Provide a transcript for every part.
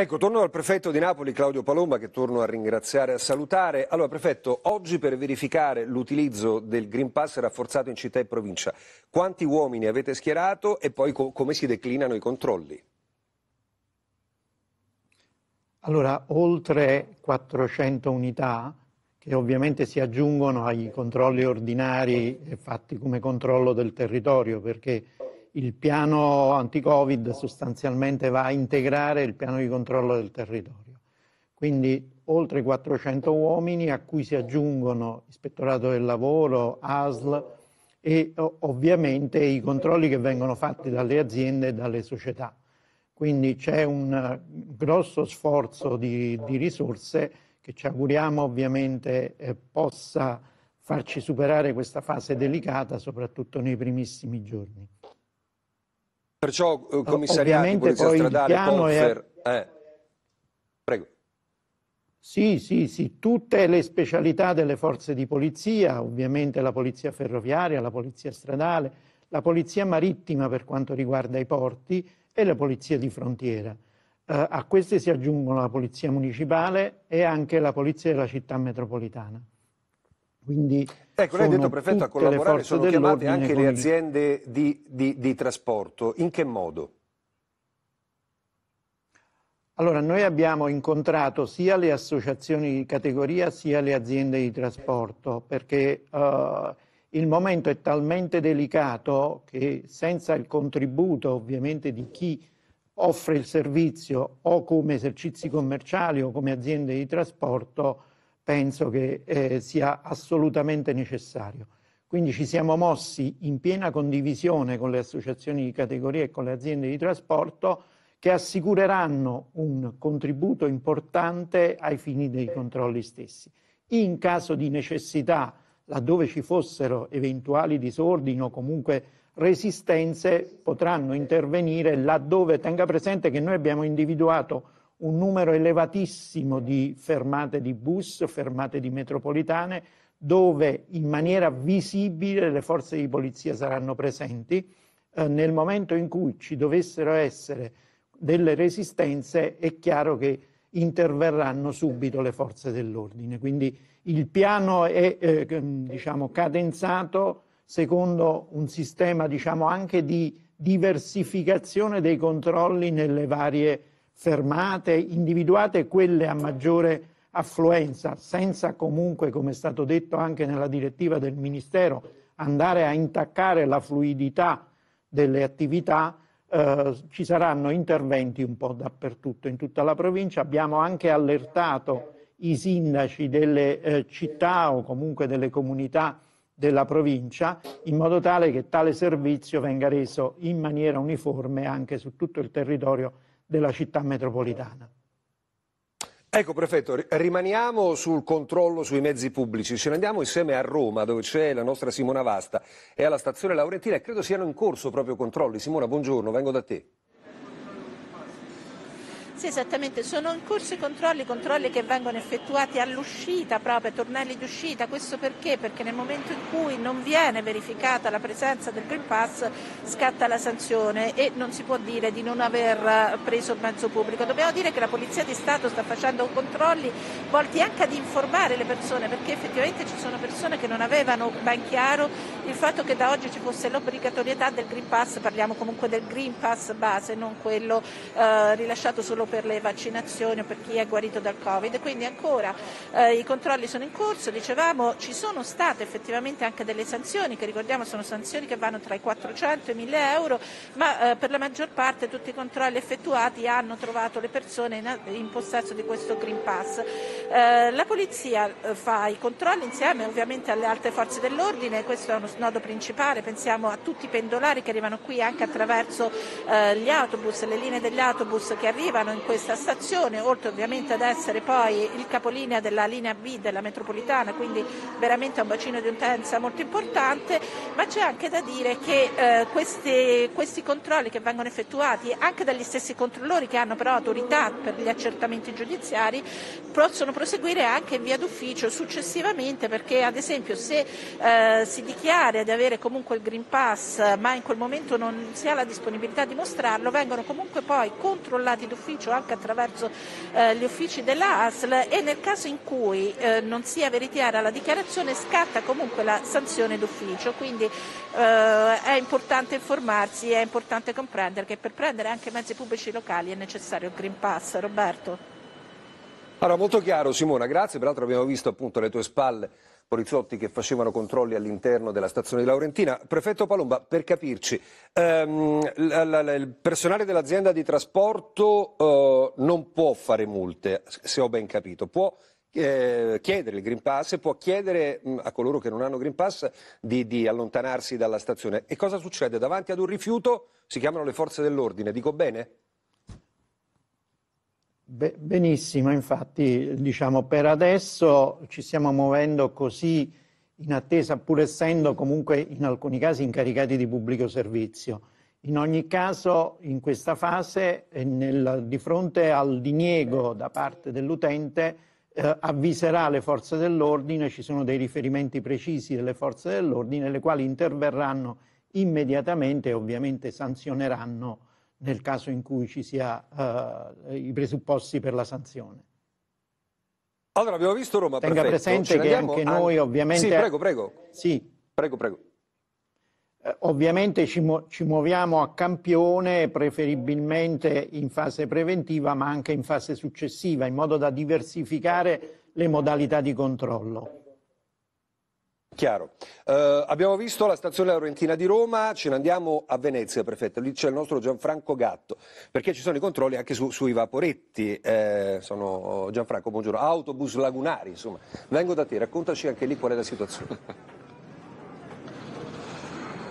Ecco, torno al prefetto di Napoli, Claudio Palomba, che torno a ringraziare e a salutare. Allora, prefetto, oggi per verificare l'utilizzo del Green Pass rafforzato in città e provincia, quanti uomini avete schierato e poi co come si declinano i controlli? Allora, oltre 400 unità che ovviamente si aggiungono ai controlli ordinari fatti come controllo del territorio, perché il piano anti-Covid sostanzialmente va a integrare il piano di controllo del territorio. Quindi oltre 400 uomini a cui si aggiungono Ispettorato del Lavoro, ASL e ovviamente i controlli che vengono fatti dalle aziende e dalle società. Quindi c'è un grosso sforzo di, di, risorse che ci auguriamo ovviamente eh, possa farci superare questa fase delicata, soprattutto nei primissimi giorni. Perciò eh, commissariati, polizia stradale, Confer... È... Eh. Prego. Sì, sì, sì, tutte le specialità delle forze di polizia, ovviamente la polizia ferroviaria, la polizia stradale, la polizia marittima per quanto riguarda i porti e la polizia di frontiera. Uh, a queste si aggiungono la polizia municipale e anche la polizia della città metropolitana. Quindi ecco, lei ha detto prefetto a collaborare, sono chiamate anche le aziende di, di, di trasporto. In che modo? Allora, noi abbiamo incontrato sia le associazioni di categoria sia le aziende di trasporto perché uh, il momento è talmente delicato che senza il contributo ovviamente di chi offre il servizio o come esercizi commerciali o come aziende di trasporto penso che eh, sia assolutamente necessario. Quindi ci siamo mossi in piena condivisione con le associazioni di categoria e con le aziende di trasporto che assicureranno un contributo importante ai fini dei controlli stessi. In caso di necessità, laddove ci fossero eventuali disordini o comunque resistenze, potranno intervenire laddove tenga presente che noi abbiamo individuato un numero elevatissimo di fermate di bus, fermate di metropolitane, dove in maniera visibile le forze di polizia saranno presenti. Eh, nel momento in cui ci dovessero essere delle resistenze, è chiaro che interverranno subito le forze dell'ordine. Quindi il piano è eh, diciamo, cadenzato secondo un sistema diciamo, anche di diversificazione dei controlli nelle varie fermate, individuate quelle a maggiore affluenza, senza comunque, come è stato detto anche nella direttiva del Ministero, andare a intaccare la fluidità delle attività, eh, ci saranno interventi un po' dappertutto in tutta la provincia. Abbiamo anche allertato i sindaci delle eh, città o comunque delle comunità della provincia in modo tale che tale servizio venga reso in maniera uniforme anche su tutto il territorio della città metropolitana. Ecco prefetto, rimaniamo sul controllo sui mezzi pubblici, ce ne andiamo insieme a Roma dove c'è la nostra Simona Vasta e alla stazione Laurentina e credo siano in corso proprio controlli. Simona, buongiorno, vengo da te. Sì, esattamente, sono in corso i controlli, controlli che vengono effettuati all'uscita, proprio tornelli di uscita, questo perché? Perché nel momento in cui non viene verificata la presenza del Green Pass scatta la sanzione e non si può dire di non aver preso il mezzo pubblico. Dobbiamo dire che la Polizia di Stato sta facendo controlli volti anche ad informare le persone perché effettivamente ci sono persone che non avevano ben chiaro il fatto che da oggi ci fosse l'obbligatorietà del Green Pass, parliamo comunque del Green Pass base, non quello eh, rilasciato solo per le vaccinazioni o per chi è guarito dal Covid. Quindi ancora eh, i controlli sono in corso, dicevamo ci sono state effettivamente anche delle sanzioni che ricordiamo sono sanzioni che vanno tra i 400 e i 1000 euro, ma eh, per la maggior parte tutti i controlli effettuati hanno trovato le persone in, in possesso di questo Green Pass. Eh, la polizia eh, fa i controlli insieme ovviamente alle altre forze dell'ordine, questo è uno snodo principale, pensiamo a tutti i pendolari che arrivano qui anche attraverso eh, gli autobus, le linee degli autobus che arrivano in questa stazione, oltre ovviamente ad essere poi il capolinea della linea B della metropolitana, quindi veramente un bacino di utenza molto importante, ma c'è anche da dire che eh, questi, questi controlli che vengono effettuati anche dagli stessi controllori che hanno però autorità per gli accertamenti giudiziari possono proseguire anche in via d'ufficio successivamente perché ad esempio se eh, si dichiara di avere comunque il Green Pass ma in quel momento non si ha la disponibilità di mostrarlo, vengono comunque poi controllati d'ufficio d'ufficio anche attraverso eh, gli uffici della ASL e nel caso in cui eh, non sia veritiera la dichiarazione scatta comunque la sanzione d'ufficio, quindi eh, è importante informarsi, è importante comprendere che per prendere anche mezzi pubblici locali è necessario il Green Pass. Roberto. Allora, molto chiaro Simona, grazie, peraltro abbiamo visto appunto alle tue spalle poliziotti che facevano controlli all'interno della stazione di Laurentina. Prefetto Palomba, per capirci, ehm, la, la, il personale dell'azienda di trasporto eh, non può fare multe, se ho ben capito, può eh, chiedere il Green Pass può chiedere mh, a coloro che non hanno Green Pass di, di allontanarsi dalla stazione. E cosa succede? Davanti ad un rifiuto si chiamano le forze dell'ordine, dico bene? Benissimo, infatti diciamo, per adesso ci stiamo muovendo così in attesa, pur essendo comunque in alcuni casi incaricati di pubblico servizio. In ogni caso, in questa fase, nel, di fronte al diniego da parte dell'utente, eh, avviserà le forze dell'ordine, ci sono dei riferimenti precisi delle forze dell'ordine, le quali interverranno immediatamente e ovviamente sanzioneranno nel caso in cui ci sia uh, i presupposti per la sanzione. Allora, abbiamo visto Roma, Tenga perfetto. presente che anche noi an... ovviamente... Sì, prego, prego. Sì. Prego, prego. Eh, ovviamente ci, mu ci, muoviamo a campione, preferibilmente in fase preventiva, ma anche in fase successiva, in modo da diversificare le modalità di controllo. Chiaro. Uh, abbiamo visto la stazione Laurentina di Roma, ce ne andiamo a Venezia, prefetto. Lì c'è il nostro Gianfranco Gatto, perché ci sono i controlli anche su, sui vaporetti. Eh, sono Gianfranco, buongiorno. Autobus lagunari, insomma. Vengo da te, raccontaci anche lì qual è la situazione.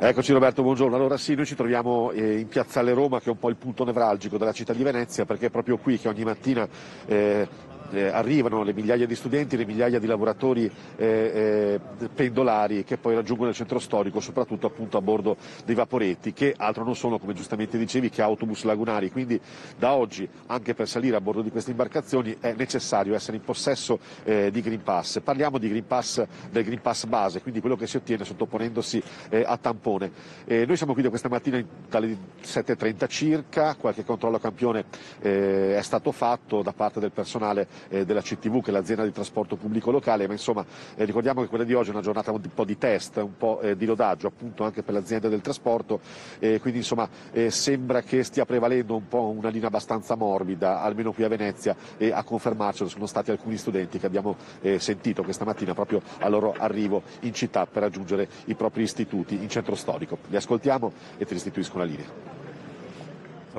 Eccoci Roberto, buongiorno. Allora sì, noi ci troviamo eh, in Piazzale Roma, che è un po' il punto nevralgico della città di Venezia, perché è proprio qui che ogni mattina eh, eh, arrivano le migliaia di studenti, le migliaia di lavoratori eh, eh, pendolari che poi raggiungono il centro storico, soprattutto appunto a bordo dei vaporetti, che altro non sono, come giustamente dicevi, che autobus lagunari. Quindi da oggi, anche per salire a bordo di queste imbarcazioni, è necessario essere in possesso eh, di Green Pass. Parliamo di Green Pass, del Green Pass base, quindi quello che si ottiene sottoponendosi eh, a tampone. noi siamo qui da questa mattina dalle 7.30 circa, qualche controllo a campione è stato fatto da parte del personale eh, della CTV che è l'azienda di trasporto pubblico locale, ma insomma eh, ricordiamo che quella di oggi è una giornata un po' di test, un po' eh, di rodaggio appunto anche per l'azienda del trasporto, quindi insomma eh, sembra che stia prevalendo un po' una linea abbastanza morbida, almeno qui a Venezia e a confermarcelo sono stati alcuni studenti che abbiamo eh, sentito questa mattina proprio al loro arrivo in città per raggiungere i propri istituti in centro storico. Li ascoltiamo e ti restituisco la linea.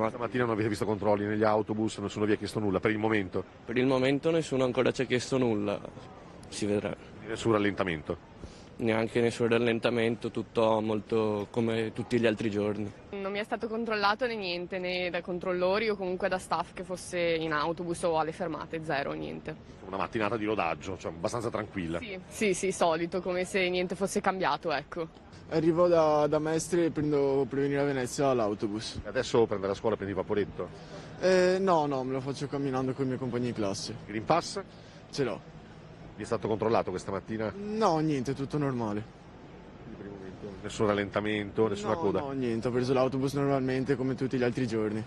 Stamattina non avete visto controlli negli autobus, nessuno vi ha chiesto nulla per il momento? Per il momento nessuno ancora ci ha chiesto nulla, si vedrà. Nessun rallentamento? Neanche nessun rallentamento, tutto molto come tutti gli altri giorni. Non mi è stato controllato né niente, né da controllori o comunque da staff che fosse in autobus o alle fermate, zero, niente. Una mattinata di rodaggio, cioè abbastanza tranquilla? Sì, sì, sì solito, come se niente fosse cambiato, ecco. Arrivo da, da Mestre e prendo per venire a Venezia l'autobus. Adesso prendere a scuola prendi il vaporetto? Eh, no, no, me lo faccio camminando con i miei compagni di classe. Green Pass? Ce l'ho. Vi è stato controllato questa mattina? No, niente, tutto normale. Nessun rallentamento, nessuna no, coda? No, niente, ho preso l'autobus normalmente come tutti gli altri giorni.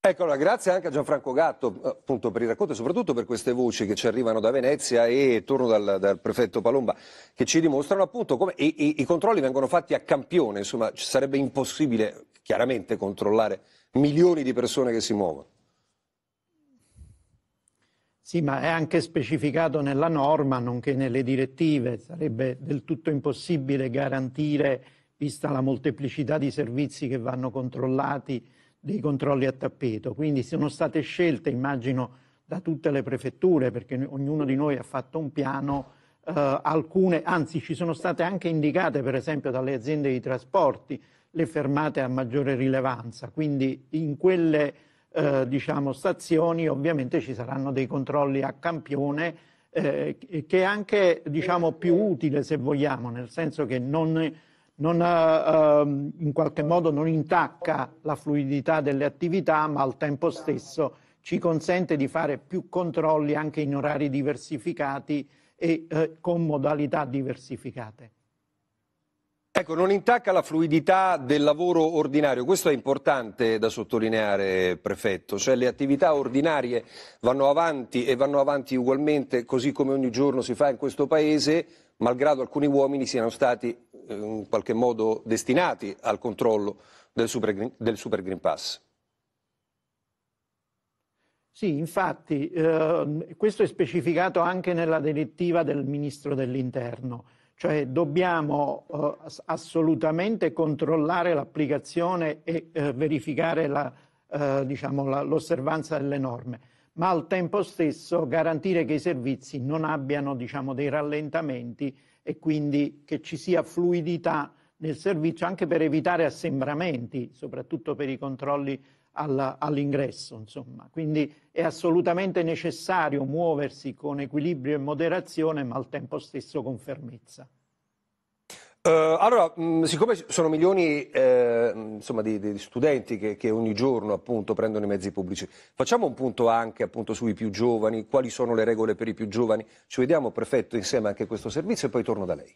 Ecco, grazie anche a Gianfranco Gatto appunto, per il racconto e soprattutto per queste voci che ci arrivano da Venezia e torno dal, dal prefetto Palomba che ci dimostrano appunto come i, i, i, controlli vengono fatti a campione, insomma sarebbe impossibile chiaramente controllare milioni di persone che si muovono. Sì, ma è anche specificato nella norma, nonché nelle direttive, sarebbe del tutto impossibile garantire, vista la molteplicità di servizi che vanno controllati, dei controlli a tappeto, quindi sono state scelte, immagino, da tutte le prefetture, perché ognuno di noi ha fatto un piano, eh, alcune, anzi ci sono state anche indicate, per esempio, dalle aziende di trasporti, le fermate a maggiore rilevanza, quindi in quelle eh, diciamo, stazioni ovviamente ci saranno dei controlli a campione, eh, che è anche diciamo, più utile se vogliamo, nel senso che non non, uh, in qualche modo non intacca la fluidità delle attività, ma al tempo stesso ci consente di fare più controlli anche in orari diversificati e uh, con modalità diversificate. Ecco, non intacca la fluidità del lavoro ordinario, questo è importante da sottolineare, prefetto, cioè le attività ordinarie vanno avanti e vanno avanti ugualmente, così come ogni giorno si fa in questo Paese, malgrado alcuni uomini siano stati eh, in qualche modo destinati al controllo del Super, del super Green Pass. Sì, infatti, eh, questo è specificato anche nella direttiva del Ministro dell'Interno, cioè dobbiamo eh, assolutamente controllare l'applicazione e eh, verificare la, eh, diciamo, la, l'osservanza delle norme, ma al tempo stesso garantire che i servizi non abbiano diciamo, dei rallentamenti e quindi che ci sia fluidità nel servizio anche per evitare assembramenti, soprattutto per i controlli all'ingresso. Insomma. Quindi è assolutamente necessario muoversi con equilibrio e moderazione, ma al tempo stesso con fermezza. Uh, allora, mh, mm, siccome sono milioni eh, insomma, di, di, studenti che, che, ogni giorno appunto, prendono i mezzi pubblici, facciamo un punto anche appunto, sui più giovani, quali sono le regole per i più giovani. Ci vediamo, prefetto, insieme anche a questo servizio e poi torno da lei.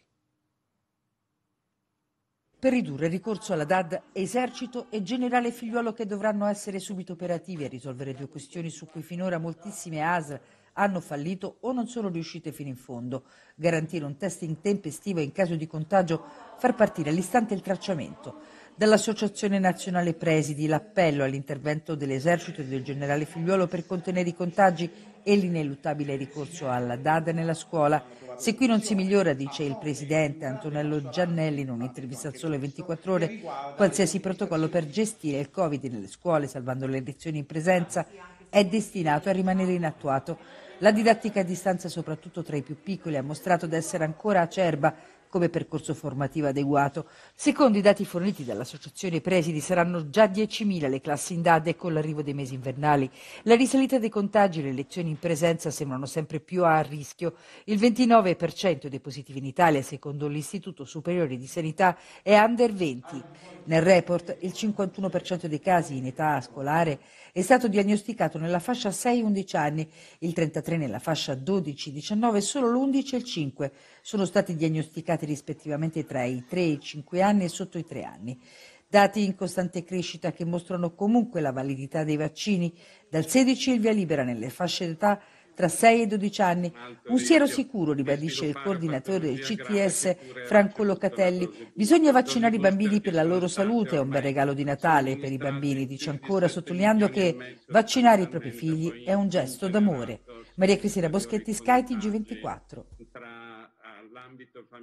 Per ridurre il ricorso alla DAD, esercito e generale figliuolo che dovranno essere subito operativi a risolvere due questioni su cui finora moltissime ASL hanno fallito o non sono riuscite fino in fondo. Garantire un testing tempestivo in caso di contagio far partire all'istante il tracciamento. Dall'Associazione Nazionale Presidi l'appello all'intervento dell'esercito e del generale figliuolo per contenere i contagi e l'ineluttabile ricorso alla DAD nella scuola se qui non si migliora, dice il presidente Antonello Giannelli in un'intervista al Sole 24 Ore, qualsiasi protocollo per gestire il Covid nelle scuole, salvando le lezioni in presenza, è destinato a rimanere inattuato. La didattica a distanza, soprattutto tra i più piccoli, ha mostrato di essere ancora acerba come percorso formativo adeguato. Secondo i dati forniti dall'Associazione Presidi saranno già 10.000 le classi in DAD con l'arrivo dei mesi invernali. La risalita dei contagi e le lezioni in presenza sembrano sempre più a rischio. Il 29% dei positivi in Italia, secondo l'Istituto Superiore di Sanità, è under 20. Nel report il 51% dei casi in età scolare è stato diagnosticato nella fascia 6-11 anni, il 33% nella fascia 12-19 e solo l'11 e il 5 sono stati diagnosticati rispettivamente tra i 3 e i 5 anni e sotto i 3 anni. Dati in costante crescita che mostrano comunque la validità dei vaccini. Dal 16 il via libera nelle fasce d'età tra 6 e 12 anni. Un siero sicuro, ribadisce il coordinatore del CTS Franco Locatelli. Bisogna vaccinare i bambini per la loro salute, è un bel regalo di Natale per i bambini, dice ancora, sottolineando che vaccinare i propri figli è un gesto d'amore. Maria Cristina Boschetti, Sky TG24.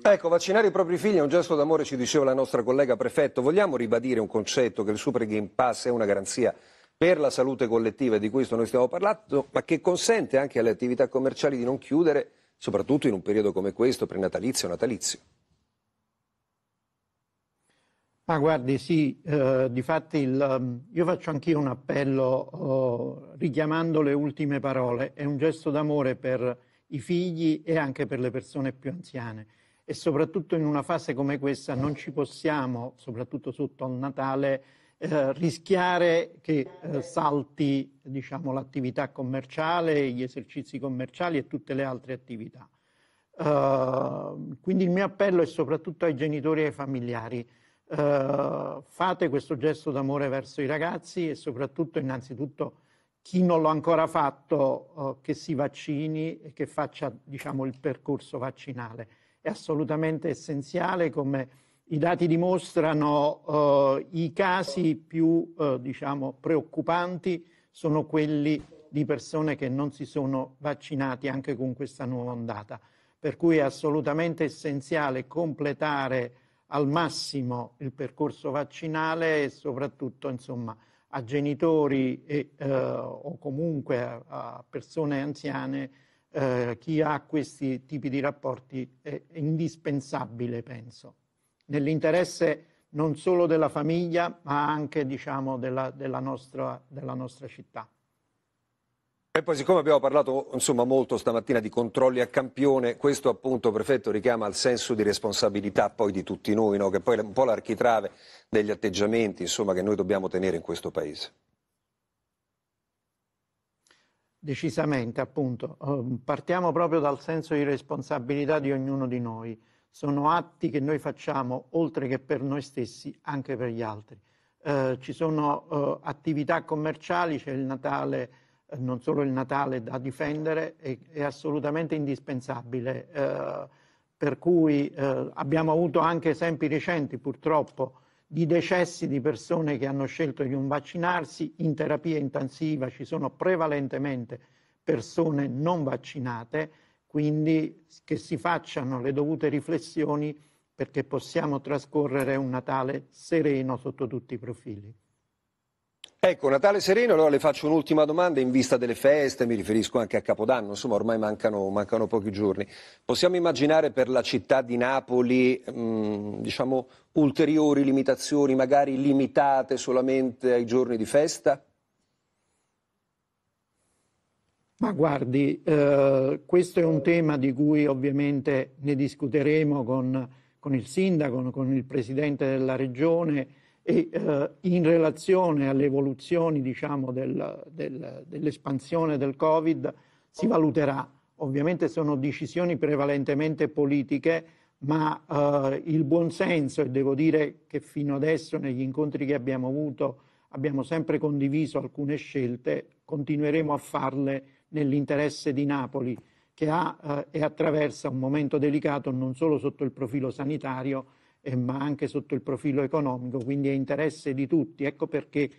Ecco, vaccinare i propri figli è un gesto d'amore, ci diceva la nostra collega prefetto. Vogliamo ribadire un concetto che il Super Game Pass è una garanzia per la salute collettiva, di questo noi stiamo parlando, ma che consente anche alle attività commerciali di non chiudere, soprattutto in un periodo come questo, prenatalizio o natalizio. Ma guardi, sì, eh, difatti il, io faccio anch'io un appello oh, richiamando le ultime parole, è un gesto d'amore per i figli e anche per le persone più anziane e soprattutto in una fase come questa non ci possiamo, soprattutto sotto Natale, eh, rischiare che eh, salti diciamo, l'attività commerciale, gli esercizi commerciali e tutte le altre attività. Uh, quindi il mio appello è soprattutto ai genitori e ai familiari. Uh, fate questo gesto d'amore verso i ragazzi e soprattutto, innanzitutto, chi non l'ha ancora fatto, uh, che si vaccini e che faccia diciamo, il percorso vaccinale. È assolutamente essenziale come i dati dimostrano eh, i casi più eh, diciamo, preoccupanti sono quelli di persone che non si sono vaccinati anche con questa nuova ondata. Per cui è assolutamente essenziale completare al massimo il percorso vaccinale e soprattutto insomma, a genitori e, eh, o comunque a, a persone anziane, eh, chi ha questi tipi di rapporti è indispensabile, penso nell'interesse non solo della famiglia, ma anche diciamo, della, della, nostra, della nostra città. E poi siccome abbiamo parlato insomma, molto stamattina di controlli a campione, questo appunto prefetto richiama al senso di responsabilità poi di tutti noi, no? che poi è un po' l'architrave degli atteggiamenti insomma, che noi dobbiamo tenere in questo Paese. Decisamente, appunto. Ehm, partiamo proprio dal senso di responsabilità di ognuno di noi sono atti che noi facciamo oltre che per noi stessi anche per gli altri. Eh, ci sono eh, attività commerciali, c'è il Natale, non solo il Natale da difendere, è, è assolutamente indispensabile. Eh, per cui eh, abbiamo avuto anche esempi recenti purtroppo di decessi di persone che hanno scelto di non vaccinarsi, in terapia intensiva ci sono prevalentemente persone non vaccinate quindi che si facciano le dovute riflessioni perché possiamo trascorrere un Natale sereno sotto tutti i profili. Ecco, Natale sereno, allora le faccio un'ultima domanda in vista delle feste, mi riferisco anche a Capodanno, insomma ormai mancano, mancano pochi giorni. Possiamo immaginare per la città di Napoli mh, mm, diciamo, ulteriori limitazioni, magari limitate solamente ai giorni di festa? Ma guardi, eh, questo è un tema di cui ovviamente ne discuteremo con, con il sindaco, con il presidente della regione e eh, in relazione alle evoluzioni diciamo, del, del, dell'espansione del Covid si valuterà. Ovviamente sono decisioni prevalentemente politiche, ma eh, il buonsenso, e devo dire che fino adesso negli incontri che abbiamo avuto abbiamo sempre condiviso alcune scelte, continueremo a farle nell'interesse di Napoli che ha eh, e attraversa un momento delicato non solo sotto il profilo sanitario eh, ma anche sotto il profilo economico, quindi è interesse di tutti. Ecco perché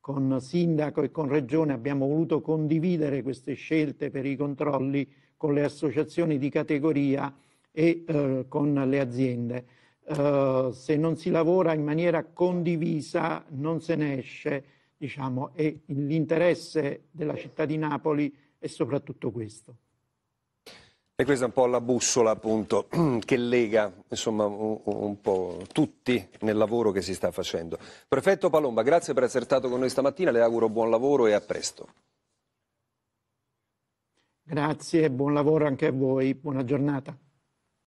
con Sindaco e con Regione abbiamo voluto condividere queste scelte per i controlli con le associazioni di categoria e eh, con le aziende. Uh, se non si lavora in maniera condivisa non se ne esce, diciamo, e l'interesse della città di Napoli e soprattutto questo. E questa è un po' la bussola appunto che lega insomma, un, un, po' tutti nel lavoro che si sta facendo. Prefetto Palomba, grazie per essere stato con noi stamattina, le auguro buon lavoro e a presto. Grazie, buon lavoro anche a voi, buona giornata.